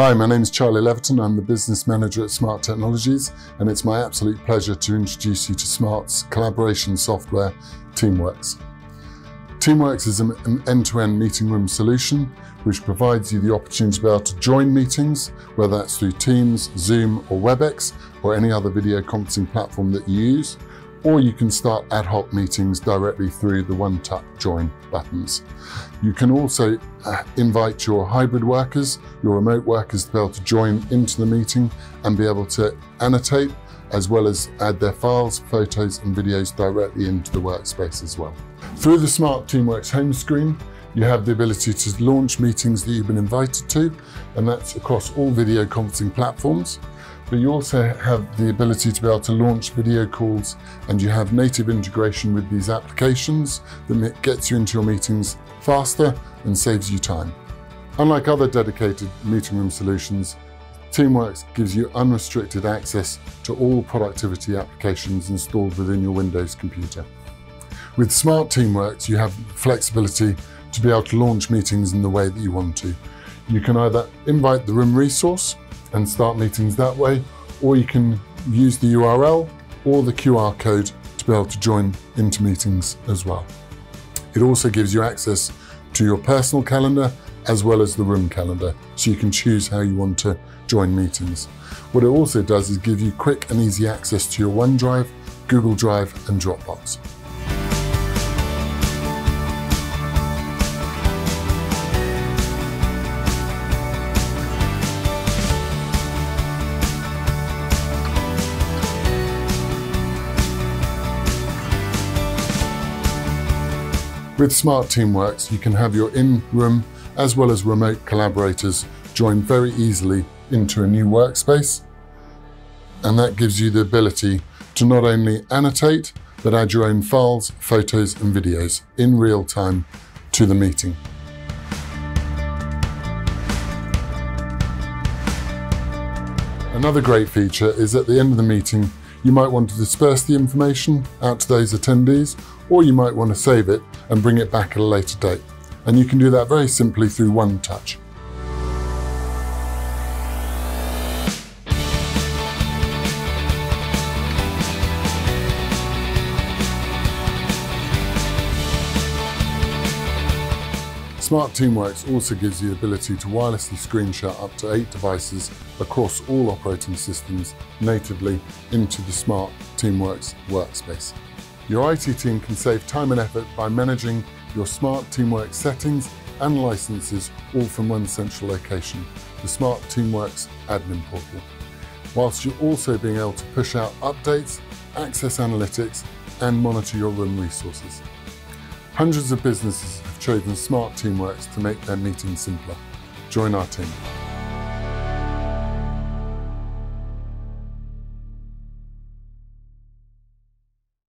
Hi, my name is Charlie Leverton. I'm the business manager at Smart Technologies, and it's my absolute pleasure to introduce you to Smart's collaboration software, Teamworks. Teamworks is an end-to-end -end meeting room solution which provides you the opportunity to be able to join meetings, whether that's through Teams, Zoom or WebEx or any other video conferencing platform that you use, or you can start ad hoc meetings directly through the one-tap join buttons. You can also uh, invite your hybrid workers, your remote workers to be able to join into the meeting and be able to annotate as well as add their files, photos and videos directly into the workspace as well. Through the Smart Teamworks home screen, you have the ability to launch meetings that you've been invited to, and that's across all video conferencing platforms but you also have the ability to be able to launch video calls and you have native integration with these applications that gets you into your meetings faster and saves you time. Unlike other dedicated meeting room solutions, Teamworks gives you unrestricted access to all productivity applications installed within your Windows computer. With Smart Teamworks, you have flexibility to be able to launch meetings in the way that you want to. You can either invite the room resource, and start meetings that way, or you can use the URL or the QR code to be able to join into meetings as well. It also gives you access to your personal calendar as well as the room calendar, so you can choose how you want to join meetings. What it also does is give you quick and easy access to your OneDrive, Google Drive and Dropbox. With Smart Teamworks, you can have your in-room as well as remote collaborators join very easily into a new workspace. And that gives you the ability to not only annotate, but add your own files, photos and videos in real time to the meeting. Another great feature is at the end of the meeting, you might want to disperse the information out to those attendees, or you might want to save it and bring it back at a later date. And you can do that very simply through one touch. Smart Teamworks also gives you the ability to wirelessly screen screenshot up to eight devices across all operating systems natively into the Smart Teamworks workspace. Your IT team can save time and effort by managing your Smart Teamworks settings and licenses all from one central location, the Smart Teamworks admin portal, whilst you're also being able to push out updates, access analytics and monitor your room resources. Hundreds of businesses have chosen Smart Teamworks to make their meetings simpler. Join our team.